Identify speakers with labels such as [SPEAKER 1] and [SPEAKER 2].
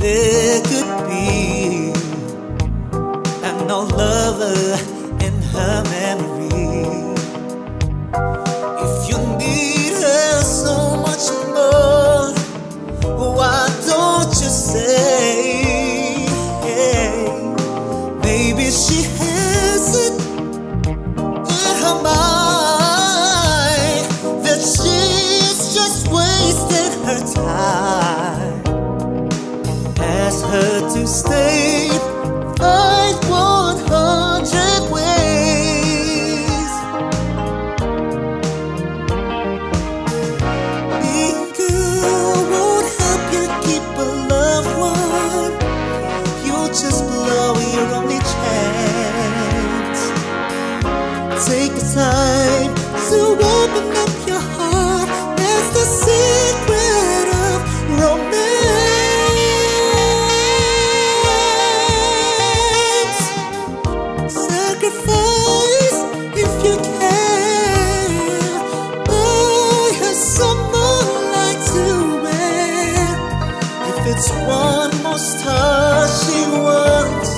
[SPEAKER 1] there could be. And no lover in her memory. Take the time to open up your heart. That's the secret of romance. Sacrifice if you can. Oh, you're someone like to wear. If it's one more star she wants.